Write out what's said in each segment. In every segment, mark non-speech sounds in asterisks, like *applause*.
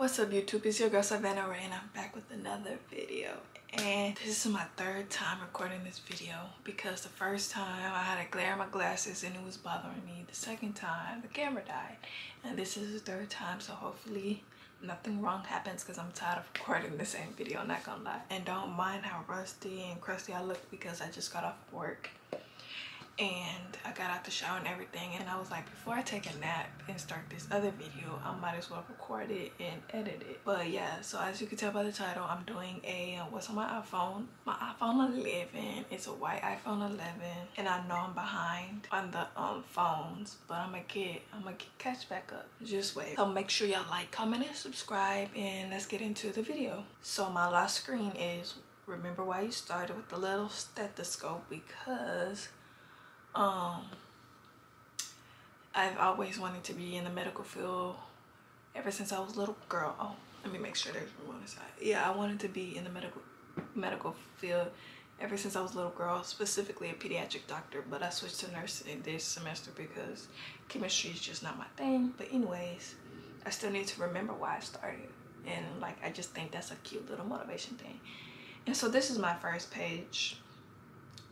What's up YouTube? It's your girl Savanna Rae and I'm back with another video. And this is my third time recording this video because the first time I had a glare in my glasses and it was bothering me. The second time the camera died. And this is the third time so hopefully nothing wrong happens because I'm tired of recording the same video, not gonna lie. And don't mind how rusty and crusty I look because I just got off work and I got out the shower and everything and I was like before I take a nap and start this other video I might as well record it and edit it. But yeah so as you can tell by the title I'm doing a uh, what's on my iPhone? My iPhone 11 it's a white iPhone 11 and I know I'm behind on the um phones but I'm gonna get I'm gonna get, catch back up. Just wait. So make sure y'all like comment and subscribe and let's get into the video. So my last screen is remember why you started with the little stethoscope? Because um, I've always wanted to be in the medical field ever since I was a little girl. Oh, let me make sure there's room on the side. Yeah, I wanted to be in the medical medical field ever since I was a little girl, specifically a pediatric doctor, but I switched to nursing this semester because chemistry is just not my thing. But anyways, I still need to remember why I started. And like, I just think that's a cute little motivation thing. And so this is my first page.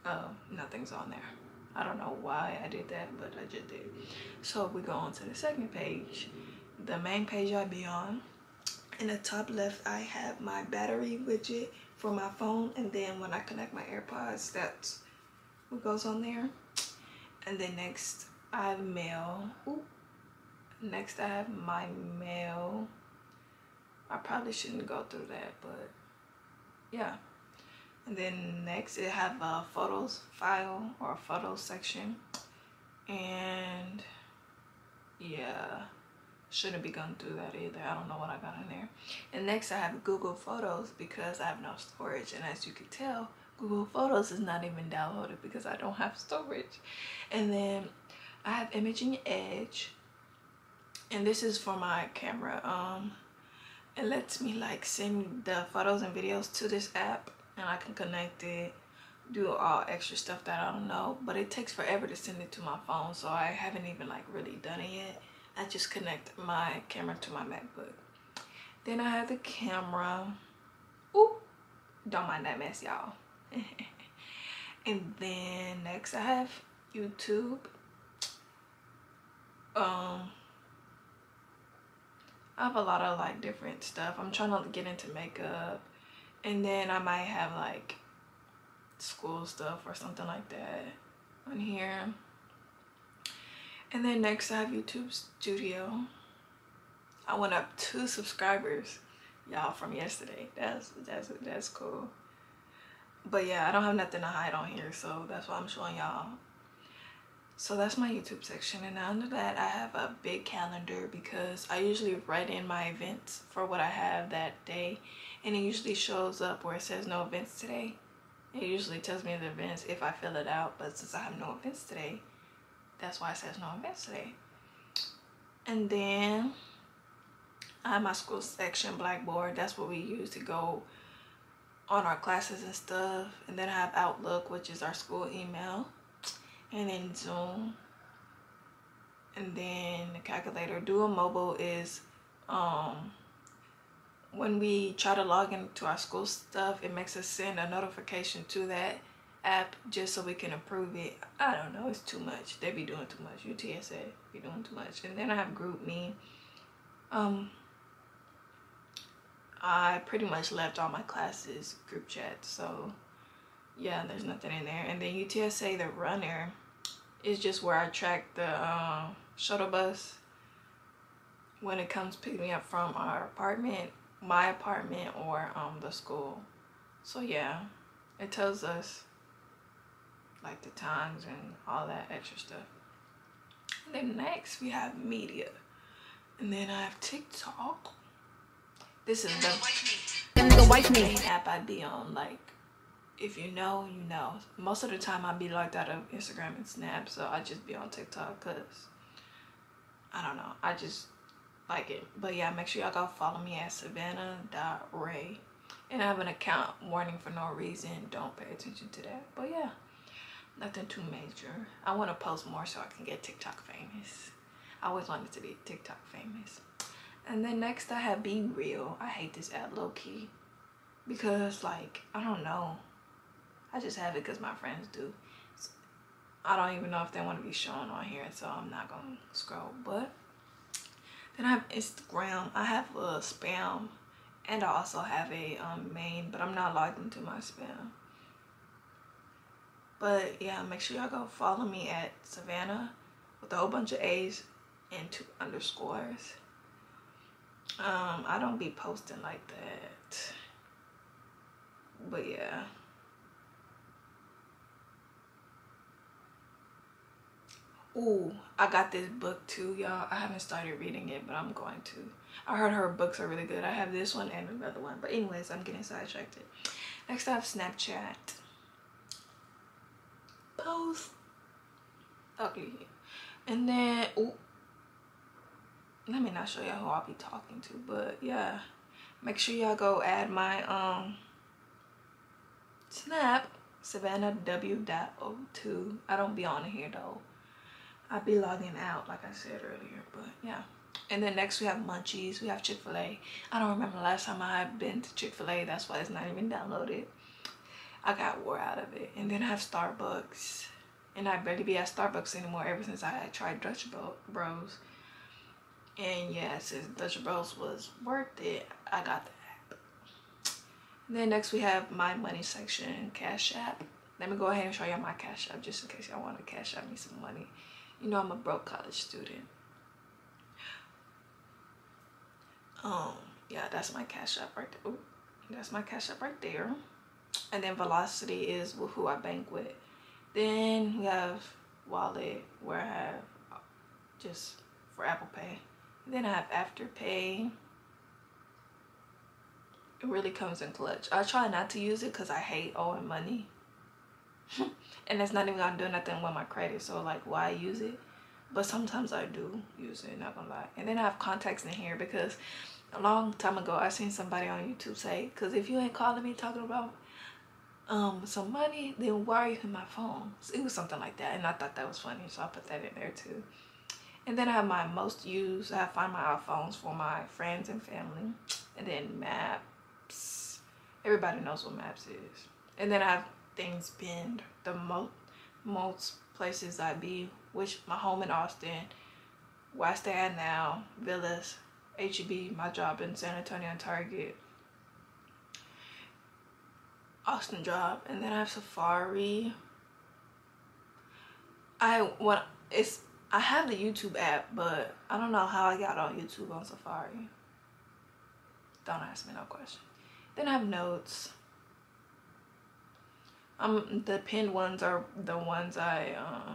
Uh, nothing's on there. I don't know why I did that, but I just did. So we go on to the second page, the main page I be on. In the top left, I have my battery widget for my phone. And then when I connect my AirPods, that's what goes on there. And then next, I have mail. Ooh. Next, I have my mail. I probably shouldn't go through that, but yeah and then next it have a photos file or a photos section. And yeah shouldn't be going through that either. I don't know what i got in there. And next i have google photos because i have no storage. And as you can tell google photos is not even downloaded because i don't have *laughs* storage. And then i have imaging edge. And this is for my camera. Um it lets me like send the photos and videos to this app and I can connect it do all extra stuff that I don't know. But it takes forever to send it to my phone so I haven't even like really done it yet. I just connect my camera to my MacBook. Then I have the camera. Ooh, don't mind that mess y'all. *laughs* And then next I have YouTube. Um I have a lot of like different stuff. I'm trying to get into makeup and then I might have like school stuff or something like that on here. And then next I have YouTube Studio. I went up two subscribers y'all from yesterday. That's that's that's cool. But yeah I don't have nothing to hide on here so that's why I'm showing y'all so that's my YouTube section and under that I have a big calendar because I usually write in my events for what I have that day and it usually shows up where it says no events today. It usually tells me the events if I fill it out but since I have no events today that's why it says no events today. And then I have my school section blackboard. That's what we use to go on our classes and stuff. And then I have Outlook which is our school email and then Zoom. And then the calculator Duo Mobile is um when we try to log into our school stuff it makes us send a notification to that app just so we can approve it. I don't know it's too much. They be doing too much. UTSA be doing too much. And then i have GroupMe um i pretty much left all my classes group chat so yeah there's nothing in there. And then UTSA the runner is just where i track the uh, shuttle bus when it comes pick me up from our apartment my apartment or um the school. So yeah it tells us like the times and all that extra stuff. And then next we have media. And then i have tiktok. This is the, the white main app i be on like if you know you know. Most of the time i be locked out of instagram and snap so i just be on tiktok because i don't know. I just like it. But yeah make sure y'all go follow me at savannah.ray and I have an account warning for no reason. Don't pay attention to that. But yeah nothing too major. I want to post more so I can get TikTok famous. I always wanted to be TikTok famous. And then next I have BeReal. I hate this app low key because like I don't know. I just have it because my friends do. I don't even know if they want to be shown on here, so I'm not gonna scroll. But then I have Instagram. I have a spam, and I also have a um, main, but I'm not logged into my spam. But yeah, make sure y'all go follow me at Savanna with a whole bunch of A's and two underscores. Um, I don't be posting like that. But yeah. Ooh, I got this book too, y'all. I haven't started reading it, but I'm going to. I heard her books are really good. I have this one and another one. But anyways, I'm getting sidetracked. Next I have Snapchat. Post. Ugly. And then, ooh. Let me not show y'all who I'll be talking to, but yeah. Make sure y'all go add my um Snap Savannah W.02. I don't be on here though. I'll be logging out like I said earlier, but yeah. And then next we have Munchies. We have Chick-fil-A. I don't remember the last time I have been to Chick-fil-A. That's why it's not even downloaded. I got wore out of it. And then I have Starbucks. And I barely be at Starbucks anymore ever since I tried Dutch Bros. And yeah, since Dutch Bros was worth it, I got the app. And then next we have my money section, Cash App. Let me go ahead and show y'all my Cash App just in case y'all want to cash out me some money. You know I'm a broke college student. Um, yeah, that's my cash app right there. Ooh, that's my cash app right there. And then Velocity is who I bank with. Then we have Wallet where I have just for Apple Pay. And then I have Afterpay. It really comes in clutch. I try not to use it because I hate owing money. *laughs* and it's not even gonna do nothing with my credit so like why use it? But sometimes i do use it not gonna lie. And then i have contacts in here because a long time ago i seen somebody on youtube say because if you ain't calling me talking about um some money then why are you in my phone so it was something like that and i thought that was funny so i put that in there too. And then i have my most used i find my iphones for my friends and family and then maps. Everybody knows what maps is. And then i have things been the most most places I be, which my home in Austin, where I stay at now, villas, HEB, my job in San Antonio and Target, Austin job, and then I have Safari. I what it's I have the YouTube app, but I don't know how I got on YouTube on Safari. Don't ask me no question. Then I have notes um the pinned ones are the ones I uh,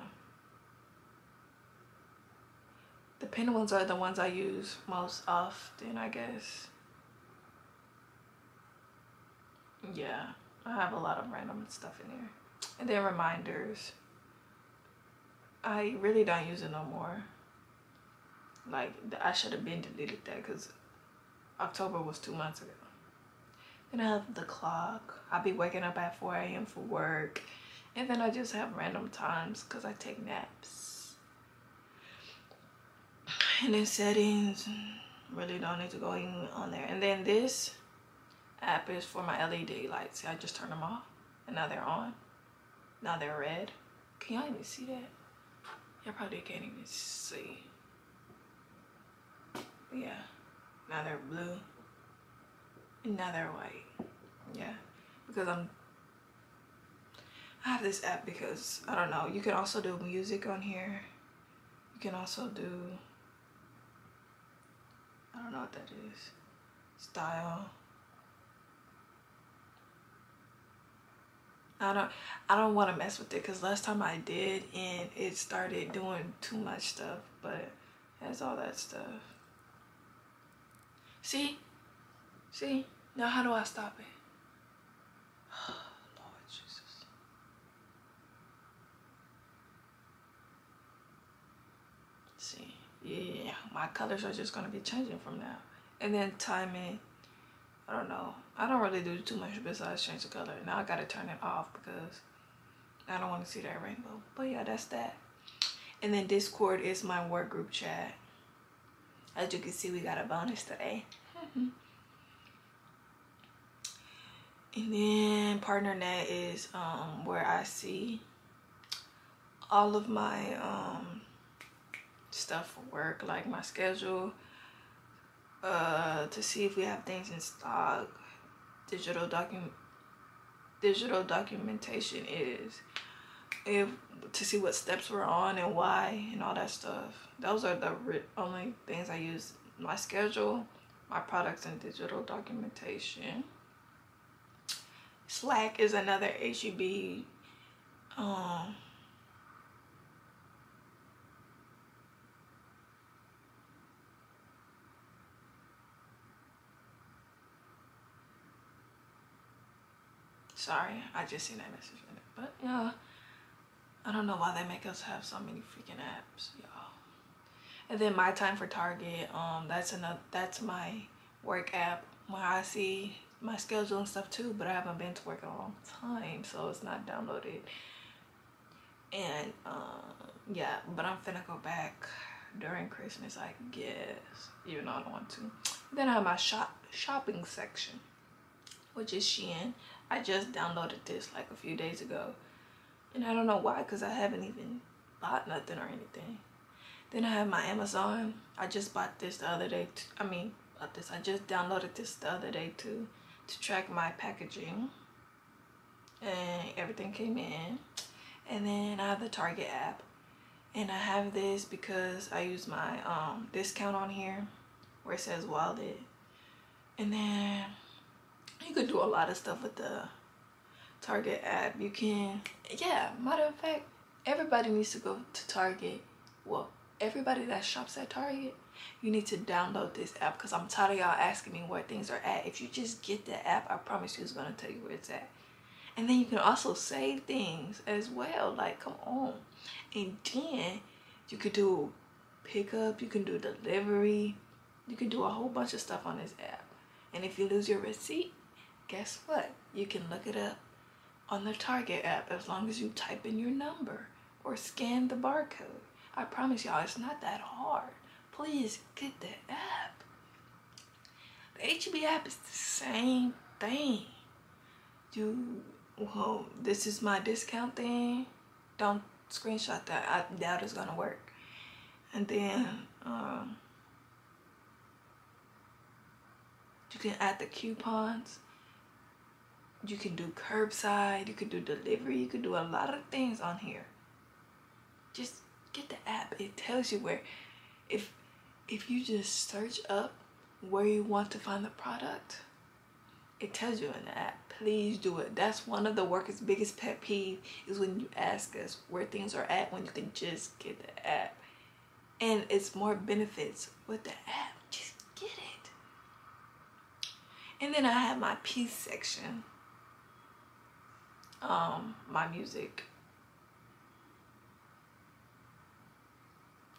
the pinned ones are the ones I use most often I guess. Yeah I have a lot of random stuff in here. And then reminders. I really don't use it no more. Like I should have been deleted that because October was two months ago then I have the clock. I'll be waking up at 4 a.m. for work. And then I just have random times because I take naps. And then settings, really don't need to go even on there. And then this app is for my LED lights. See, I just turned them off and now they're on. Now they're red. Can y'all even see that? Y'all probably can't even see. yeah, now they're blue another white. Yeah. Because i'm i have this app because i don't know you can also do music on here. You can also do i don't know what that is. Style. I don't I don't want to mess with it because last time I did and it started doing too much stuff but has all that stuff. See? See now how do I stop it? Lord Jesus. See, yeah, my colors are just gonna be changing from now. And then timing, I don't know. I don't really do too much besides change the color. Now I gotta turn it off because I don't want to see that rainbow. But yeah, that's that. And then Discord is my work group chat. As you can see, we got a bonus today. Mm-hmm. And then PartnerNet is um, where I see all of my um, stuff for work, like my schedule, uh, to see if we have things in stock, digital document, digital documentation is, if to see what steps we're on and why and all that stuff. Those are the only things I use. My schedule, my products and digital documentation. Slack is another HEB um, Sorry, I just seen that message in it. But yeah, I don't know why they make us have so many freaking apps, y'all. And then my time for Target, um, that's another that's my work app where I see my schedule and stuff too, but I haven't been to work in a long time, so it's not downloaded. And uh, yeah, but I'm finna go back during Christmas, I guess, even though I don't want to. Then I have my shop shopping section, which is Shein. I just downloaded this like a few days ago. And I don't know why, because I haven't even bought nothing or anything. Then I have my Amazon. I just bought this the other day. I mean, bought this. I just downloaded this the other day too to track my packaging. And everything came in. And then I have the Target app. And I have this because I use my um, discount on here where it says wallet. And then you could do a lot of stuff with the Target app. You can, yeah, matter of fact, everybody needs to go to Target. Well, everybody that shops at Target, you need to download this app because I'm tired of y'all asking me where things are at. If you just get the app, I promise you it's going to tell you where it's at. And then you can also save things as well. Like, come on. And then you could do pickup, you can do delivery, you can do a whole bunch of stuff on this app. And if you lose your receipt, guess what? You can look it up on the Target app as long as you type in your number or scan the barcode. I promise y'all, it's not that hard. Please get the app. The HEB app is the same thing. You, well, this is my discount thing. Don't screenshot that. I doubt it's gonna work. And then, um, you can add the coupons you can do curbside you can do delivery you can do a lot of things on here just get the app it tells you where if if you just search up where you want to find the product it tells you in the app please do it. That's one of the workers biggest pet peeve is when you ask us where things are at when you can just get the app. And it's more benefits with the app. Just get it. And then i have my peace section um, my music.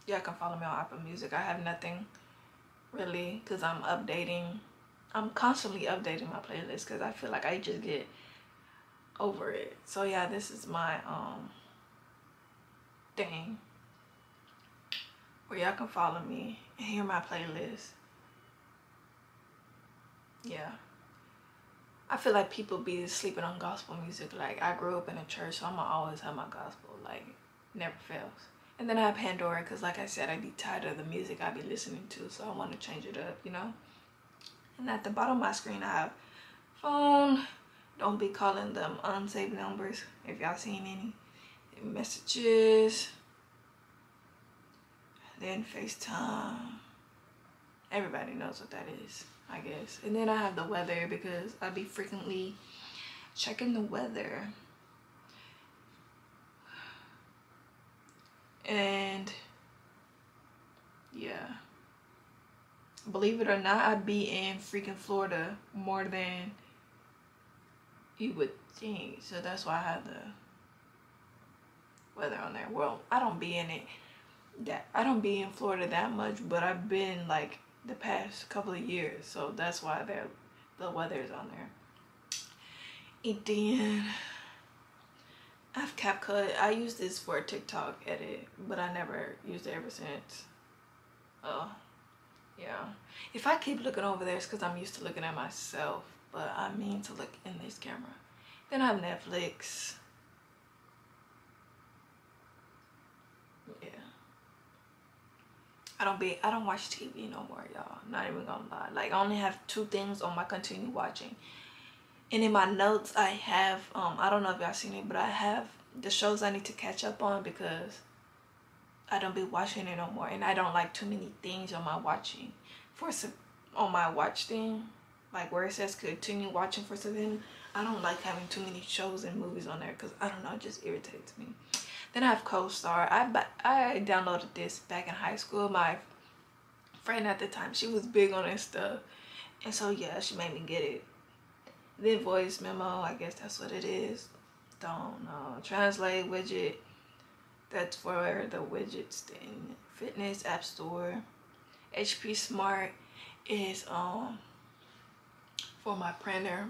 Y'all can follow me on Apple Music. I have nothing really because I'm updating. I'm constantly updating my playlist because I feel like I just get over it. So yeah, this is my um thing where y'all can follow me and hear my playlist. Yeah. I feel like people be sleeping on gospel music. Like I grew up in a church, so I'ma always have my gospel. Like never fails. And then I have Pandora, cause like I said, I be tired of the music I be listening to, so I want to change it up, you know. And at the bottom of my screen, I have phone. Don't be calling them unsaved numbers if y'all seen any messages. Then FaceTime. Everybody knows what that is. I guess. And then I have the weather because I be frequently checking the weather. And yeah. Believe it or not, I'd be in freaking Florida more than you would think. So that's why I have the weather on there. Well, I don't be in it that I don't be in Florida that much, but I've been like the past couple of years so that's why they're the weather's on there and then I have CapCut I used this for a TikTok edit but I never used it ever since uh yeah. If i keep looking over there it's because i'm used to looking at myself but i mean to look in this camera. Then i have netflix. Yeah. I don't be i don't watch tv no more y'all. Not even gonna lie. Like i only have two things on my continue watching. And in my notes i have um i don't know if y'all seen it but i have the shows i need to catch up on because I don't be watching it no more and I don't like too many things on my watching. For some on my watch thing like where it says continue watching for something I don't like having too many shows and movies on there because I don't know it just irritates me. Then I have Co-Star. I I downloaded this back in high school. My friend at the time she was big on this stuff and so yeah she made me get it. Then voice memo I guess that's what it is. Don't know. Translate widget that's for the widgets thing. Fitness app store. Hp smart is um for my printer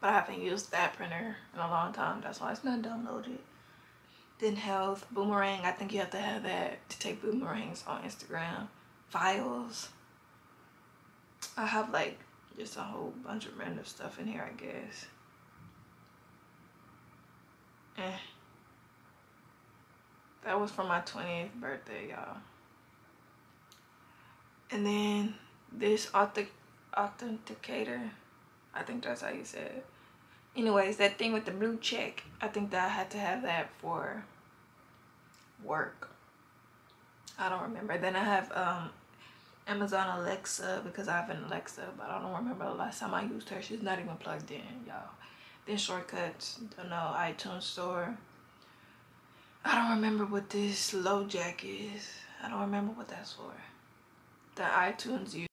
but i haven't used that printer in a long time. That's why it's not downloaded. Then health boomerang. I think you have to have that to take boomerangs on instagram. Files. I have like just a whole bunch of random stuff in here i guess. Eh that was for my 20th birthday, y'all. And then this authentic authenticator, I think that's how you say it. Anyways, that thing with the blue check, I think that I had to have that for work. I don't remember. Then I have um, Amazon Alexa because I have an Alexa, but I don't remember the last time I used her. She's not even plugged in, y'all. Then shortcuts, don't know, iTunes store. I don't remember what this LoJack is. I don't remember what that's for. The iTunes